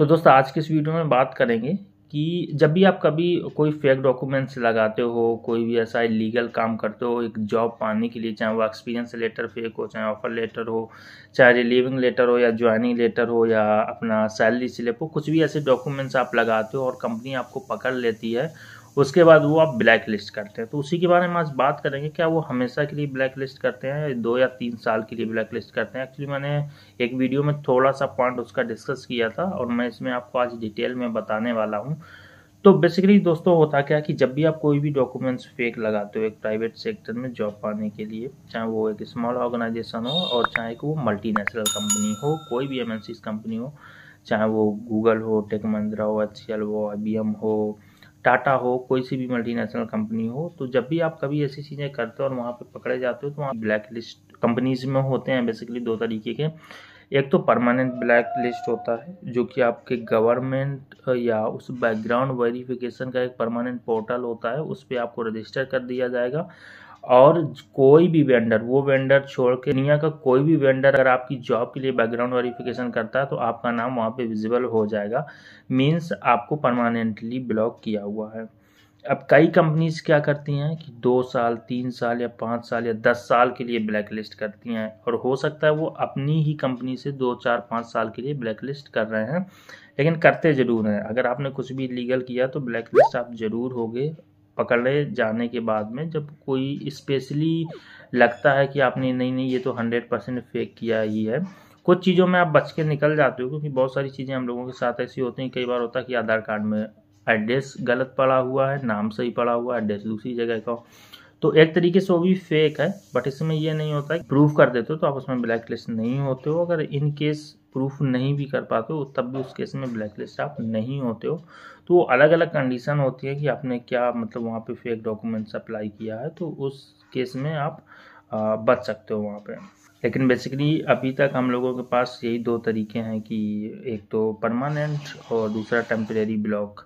तो दोस्तों, आज के इस वीडियो में बात करेंगे कि जब भी आप कभी कोई फेक डॉक्यूमेंट्स लगाते हो, कोई भी ऐसा लीगल काम करते हो, एक जॉब पाने के लिए, चाहे वो एक्सपीरियंस लेटर फेक हो, चाहे ऑफ़र लेटर हो, चाहे रिलीविंग लेटर हो, या ज्वाइनिंग लेटर हो, या अपना सैलरी स्लिप हो, कुछ भी ऐसे डॉक्यूमेंट्स आप लगाते हो और कंपनी आपको पकड़ लेती है उसके बाद वो आप ब्लैक लिस्ट करते हैं। तो उसी के बारे में आज बात करेंगे, क्या वो हमेशा के लिए ब्लैक लिस्ट करते हैं दो या तीन साल के लिए ब्लैक लिस्ट करते हैं? एक्चुअली मैंने एक वीडियो में थोड़ा सा पॉइंट उसका डिस्कस किया था और मैं इसमें आपको आज डिटेल में बताने वाला हूँ। तो बेसिकली दोस्तों होता क्या कि जब भी आप कोई भी डॉक्यूमेंट्स फेक लगाते हो एक प्राइवेट सेक्टर में जॉब पाने के लिए, चाहे वो एक स्मॉल ऑर्गेनाइजेशन हो और चाहे वो मल्टीनेशनल कंपनी हो, कोई भी एमएनसी कंपनी हो, चाहे वो गूगल हो टेक महिंद्रा हो एच हो आई हो टाटा हो, कोई सी भी मल्टीनेशनल कंपनी हो तो जब भी आप कभी ऐसी चीज़ें करते हो और वहाँ पे पकड़े जाते हो तो वहाँ ब्लैक लिस्ट कंपनीज़ में होते हैं बेसिकली दो तरीके के। एक तो परमानेंट ब्लैक लिस्ट होता है, जो कि आपके गवर्नमेंट या उस बैकग्राउंड वेरिफिकेशन का एक परमानेंट पोर्टल होता है, उस पर आपको रजिस्टर कर दिया जाएगा। और कोई भी वेंडर वो वेंडर छोड़ के दुनिया का कोई भी वेंडर अगर आपकी जॉब के लिए बैकग्राउंड वेरिफिकेशन करता है तो आपका नाम वहाँ पे विजिबल हो जाएगा। मीन्स आपको परमानेंटली ब्लॉक किया हुआ है। अब कई कंपनीज़ क्या करती हैं कि दो साल, तीन साल या पाँच साल या दस साल के लिए ब्लैक लिस्ट करती हैं। और हो सकता है वो अपनी ही कंपनी से दो, चार, पाँच साल के लिए ब्लैक लिस्ट कर रहे हैं। लेकिन करते ज़रूर हैं। अगर आपने कुछ भी लीगल किया तो ब्लैक लिस्ट आप ज़रूर होगे। पकड़े जाने के बाद में जब कोई स्पेशली लगता है कि आपने नहीं नहीं, ये तो हंड्रेड परसेंट फेक किया ही है। कुछ चीज़ों में आप बच के निकल जाते हो क्योंकि बहुत सारी चीज़ें हम लोगों के साथ ऐसी होती हैं, कई बार होता है कि आधार कार्ड में एड्रेस गलत पड़ा हुआ है, नाम सही पड़ा हुआ है एड्रेस दूसरी जगह का तो एक तरीके से वो भी फेक है बट इसमें ये नहीं होता है प्रूफ कर देते हो तो आप उसमें ब्लैक लिस्ट नहीं होते हो। अगर इन केस प्रूफ नहीं भी कर पाते हो तब भी उस केस में ब्लैक लिस्ट आप नहीं होते हो। तो वो अलग अलग कंडीशन होती है कि आपने क्या मतलब वहाँ पे फेक डॉक्यूमेंट्स अप्लाई किया है तो उस केस में आप आ, बच सकते हो वहाँ पे। लेकिन बेसिकली अभी तक हम लोगों के पास यही दो तरीके हैं कि एक तो परमानेंट और दूसरा टेम्परेरी ब्लॉक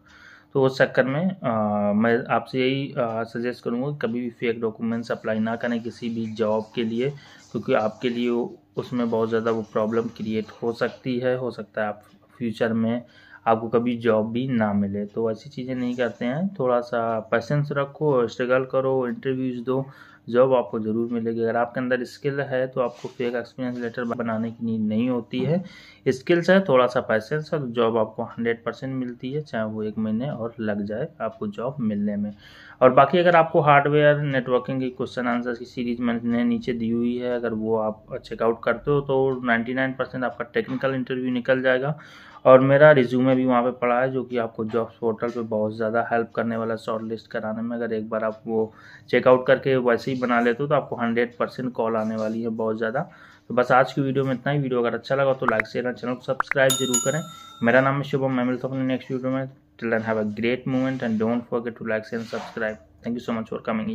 तो उस चक्कर में आ, मैं आपसे यही सजेस्ट करूँगा कभी भी फेक डॉक्यूमेंट्स अप्लाई ना करें किसी भी जॉब के लिए क्योंकि आपके लिए उसमें बहुत ज़्यादा वो प्रॉब्लम क्रिएट हो सकती है हो सकता है आप फ्यूचर में आपको कभी जॉब भी ना मिले। तो ऐसी चीज़ें नहीं करते हैं थोड़ा सा पैसेंस रखो स्ट्रगल करो इंटरव्यूज़ दो जॉब आपको ज़रूर मिलेगी। अगर आपके अंदर स्किल है तो आपको फेक एक्सपीरियंस लेटर बनाने की नीड नहीं होती है। स्किल्स है थोड़ा सा पैसेंस है तो जॉब आपको हंड्रेड परसेंट मिलती है, चाहे वो एक महीने और लग जाए आपको जॉब मिलने में। और बाकी अगर आपको हार्डवेयर नेटवर्किंग की क्वेश्चन आंसर की सीरीज़ मैंने नीचे दी हुई है, अगर वो आप चेकआउट करते हो तो 99 परसेंट आपका टेक्निकल इंटरव्यू निकल जाएगा। और मेरा रिज्यूमे भी वहाँ पे पड़ा है, जो कि आपको जॉब्स पोर्टल पे बहुत ज़्यादा हेल्प करने वाला शॉर्ट लिस्ट कराने में। अगर एक बार आप वो चेकआउट करके वैसे ही बना लेते हो तो आपको हंड्रेड परसेंट कॉल आने वाली है बहुत ज़्यादा। तो बस आज की वीडियो में इतना ही। वीडियो अगर अच्छा लगा तो लाइक शेयर चैनल को सब्सक्राइब ज़रूर करें। मेरा नाम है शुभम, मैं मिलता हूँ अपने नेक्स्ट वीडियो में। till then have a great moment and don't forget to like and subscribe. Thank you so much for coming here.